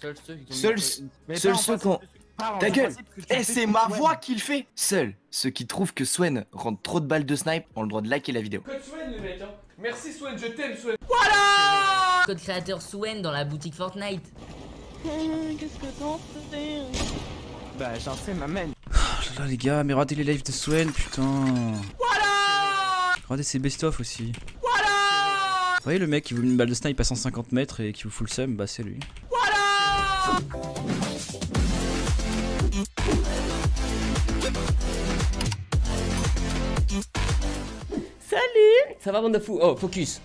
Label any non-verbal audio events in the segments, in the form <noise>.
Seuls ceux qui ont Seuls, ceux ont... Ta gueule Eh, c'est ma voix qui le fait Seuls ceux qui trouvent que Swen rentre trop de balles de snipe ont le droit de liker la vidéo. Code Swen, le mec, hein. Merci Swen, je t'aime Swen. Code créateur Swen dans la boutique Fortnite. Qu'est-ce que t'en fais Bah, j'en sais, ma mène. Oh là là, les gars, mais regardez les lives de Swen, putain. Voilà Regardez ses best-of aussi. Voilà Vous voyez le mec qui vous met une balle de snipe à 150 mètres et qui vous fout le seum, bah c'est lui. Salut Ça va bande de fous? Oh, focus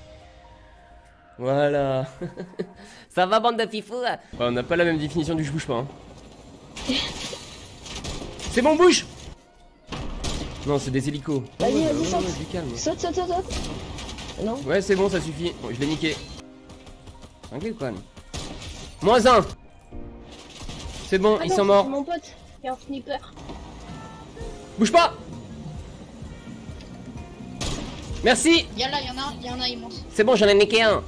Voilà <laughs> Ça va bande de fifous? Ouais, on n'a pas la même définition du je bouge pas. Hein. C'est bon, bouge Non, c'est des hélicos. Vas-y, Ouais, vas-y, ouais, saute. calme. Saute, saute, saute, saute. Non? Ouais, c'est bon, ça suffit. Bon, je l'ai niqué. Tranquille, quoi. Moins un C'est bon, ils Attends, sont morts. c'est mon pote. Il y a un sniper. Bouge pas Merci Y'en a, y'en a, y'en a immense. C'est bon, j'en ai niqué un.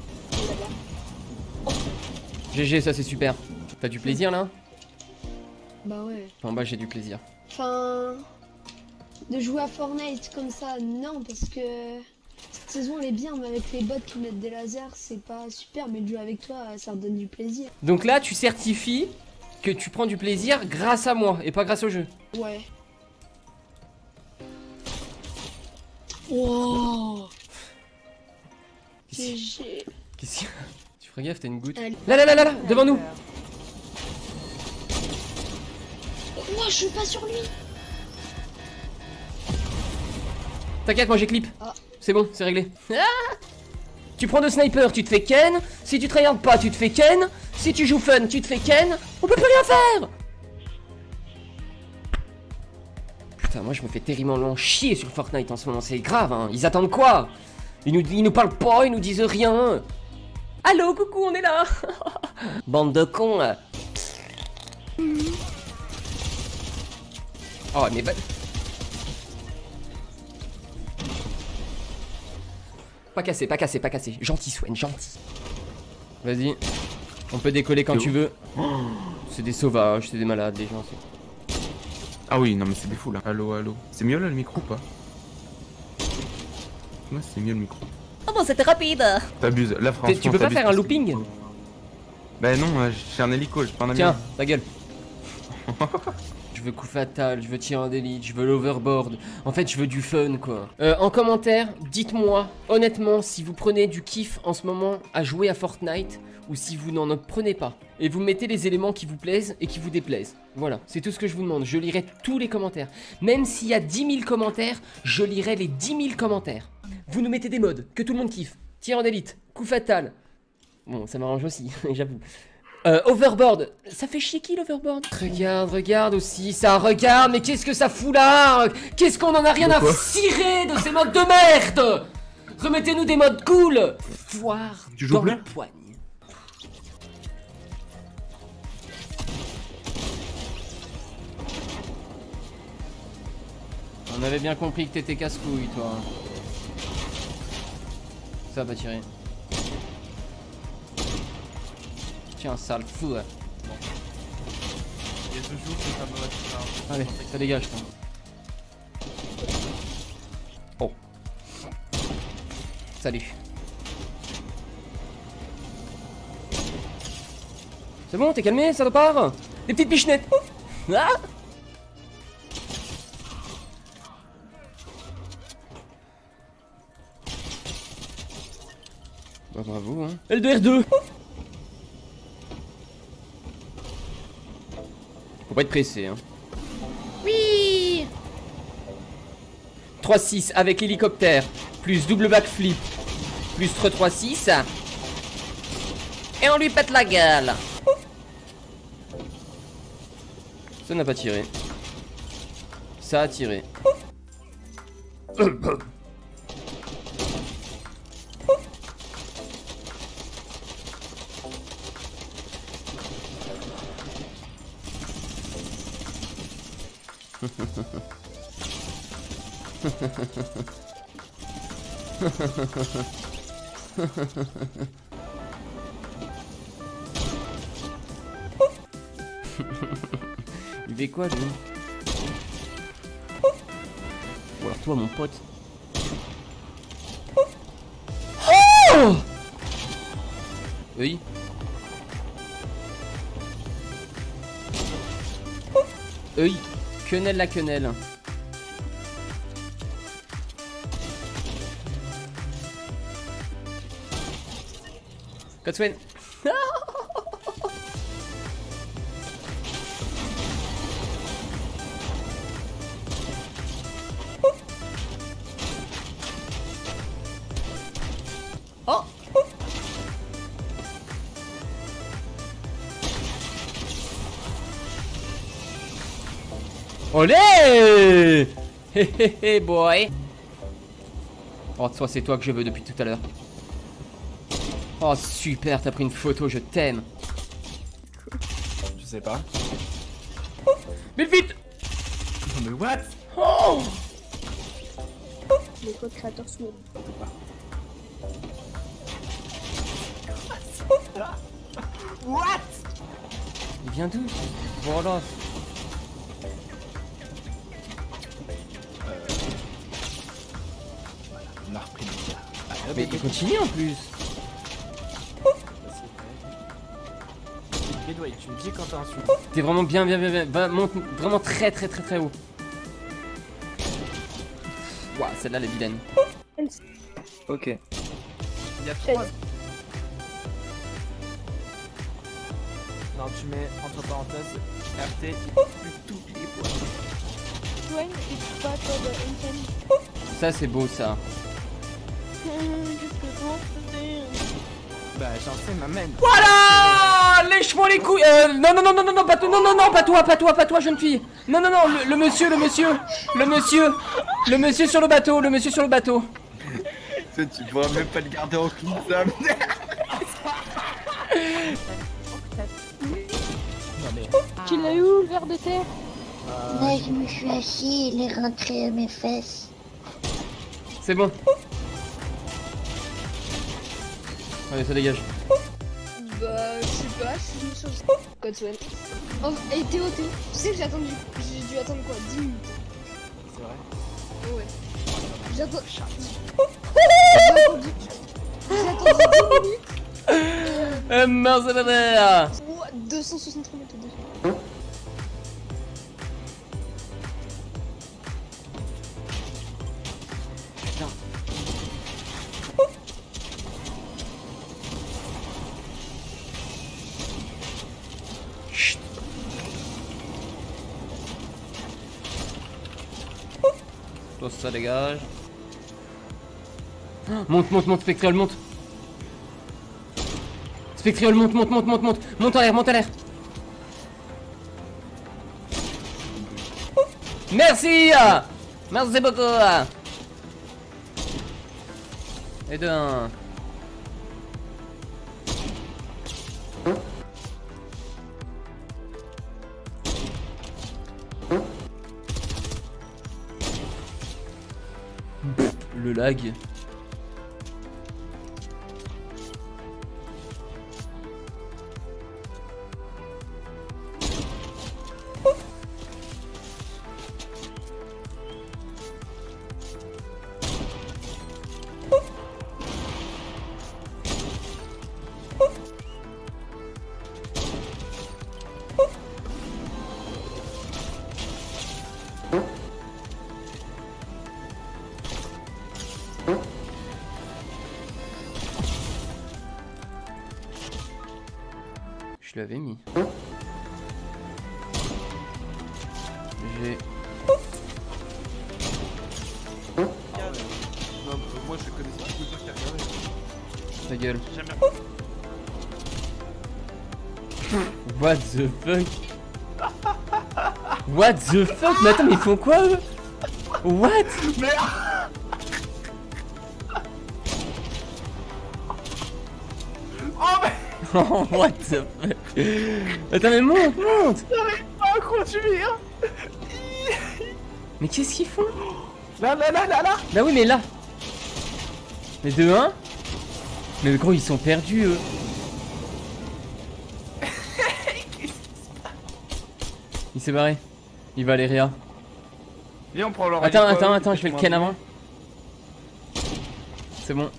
GG, ça c'est super. T'as du plaisir là? Bah ouais. En bas, j'ai du plaisir. Enfin. De jouer à Fortnite comme ça, non, parce que. Cette saison elle est bien, mais avec les bots qui mettent des lasers, c'est pas super, mais de jouer avec toi, ça redonne du plaisir. Donc là, tu certifies que tu prends du plaisir grâce à moi et pas grâce au jeu. Ouais. Wow Qu'est-ce GG. qu'est-ce qu'il y a? Tu ferais gaffe, t'as une goutte. Là, là, là, là, là, devant nous Moi, je suis pas sur lui T'inquiète, moi j'ai clip. Ah. C'est bon, c'est réglé. Ah <laughs> tu prends deux snipers, tu te fais ken. Si tu te regardes pas, tu te fais ken. Si tu joues fun, tu te fais ken. On peut plus rien faire Putain, moi je me fais terriblement chier sur Fortnite en ce moment, c'est grave, hein. Ils attendent quoi? Ils nous, ils nous parlent pas, ils nous disent rien. Allô, coucou, on est là <laughs> Bande de cons. Oh, mais Pas cassé, pas cassé, pas cassé. Gentil, Swen, gentil. Vas-y. On peut décoller quand tu veux. C'est des sauvages, c'est des malades, les gens. Ah oui, non mais c'est des fous là. Allô, allô. C'est mieux là le micro ou pas Moi c'est mieux le micro. Oh bon, c'était rapide T'abuses, là franchement. tu peux pas faire un looping Bah non, euh, j'ai un hélico, j'ai pas un avion. Tiens, ta gueule. <laughs> veux coup fatal, je veux tir en élite, je veux l'overboard. En fait, je veux du fun, quoi. Euh, en commentaire, dites-moi, honnêtement, si vous prenez du kiff en ce moment à jouer à Fortnite ou si vous n'en prenez pas. Et vous mettez les éléments qui vous plaisent et qui vous déplaisent. Voilà, c'est tout ce que je vous demande. Je lirai tous les commentaires. Même s'il y a 10 000 commentaires, je lirai les 10 000 commentaires. Vous nous mettez des modes que tout le monde kiffe. Tir en élite, coup fatal. Bon, ça m'arrange aussi, <laughs> j'avoue. Euh, overboard, ça fait chier qui l'overboard? Regarde, regarde aussi, ça regarde, mais qu'est-ce que ça fout là? Qu'est-ce qu'on en a rien à cirer de ces modes de merde? Remettez-nous des modes cool Foire Tu joues dans le poigne. On avait bien compris que t'étais casse-couille, toi. Ça va tirer. Tiens, sale fou. ouais. Il y a deux jours que ça me va Allez, ça dégage, toi. Oh. Salut. C'est bon, t'es calmé, ça part Des petites pichenettes Ouf. Ah Bah bravo, hein. L2R2 Faut pas être pressé, hein. Oui 3-6 avec hélicoptère, plus double backflip, plus 3-6. Et on lui pète la gueule. Ça n'a pas tiré. Ça a tiré. <coughs> Il fait quoi, lui Ou alors toi, mon pote. Oh Oui. Œil, quenelle la quenelle. Codswin. Oh. Olé! Hé hé hé boy. Oh toi c'est toi que je veux depuis tout à l'heure Oh super t'as pris une photo je t'aime. Je sais pas. Mais vite! Non mais what? Oh! Les codes créateurs sont Il vient d'où? Voilà. On a repris le gars. Ah, Mais il continue en plus Bedway, tu me dis quand t'as un suite. T'es vraiment bien bien bien bien Va, monte vraiment très très très très haut Ouah celle-là elle est vilaine Ok. Il y a trois. Non, tu mets entre parenthèses RT, tous les points. Ça c'est beau ça Bah, j'en sais, m'amène. Voilà Lèche-moi les couilles euh, Non non non non non non pas toi non non non pas toi pas toi pas toi jeune fille Non non non le, le monsieur le monsieur le monsieur le monsieur sur le bateau le monsieur sur le bateau Tu pourras même pas le garder en. <laughs> Non mais. Tu l'as eu où le verre de terre Là, je me suis assis, il est rentré à mes fesses. C'est bon Allez ça dégage Bah, je sais pas, je suis sur Code Swan. Oh, et Théo, Théo, tu sais que j'ai attendu. J'ai dû attendre quoi 10 minutes C'est vrai Ouais. J'ai attendu. J'ai attendu. J'ai attendu 10 minutes. Euh mince la mère Ouah, 263 mètres dessus. Ça dégage. Monte, monte, monte, Spectriol, monte. Spectriol, monte, monte, monte, monte, monte. Monte en l'air, monte en l'air. Merci Merci beaucoup Et de Le lag. Je l'avais mis. J'ai. Moi je connais pas gens qui regardent. Ta gueule. What the fuck? What the fuck? Mais attends, ils font quoi eux? What? Oh <laughs> what the fuck? Attends mais monte, monte. Ah, quoi, tu viens Mais qu'est-ce qu'ils font? Là, là, là, là, là. Bah oui mais là. Mais de 1 Mais gros ils sont perdus eux. Il s'est barré. Il va aller Réa. Viens, on prend leur Attends, attends, attends, je fais le ken avant. C'est bon.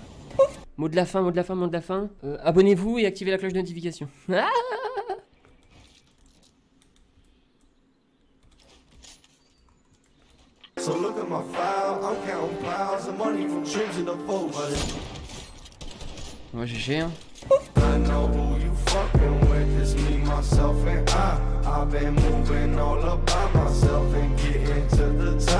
Mot de la fin, mot de la fin, mot de la fin. Euh, Abonnez-vous et activez la cloche de notification. Ah <laughs> So look at my file, I'm counting piles of money from trips in the fold, but Moi GG hein. I know who you fucking with. It's me, myself, and I. I've been moving all up by myself and getting to the top.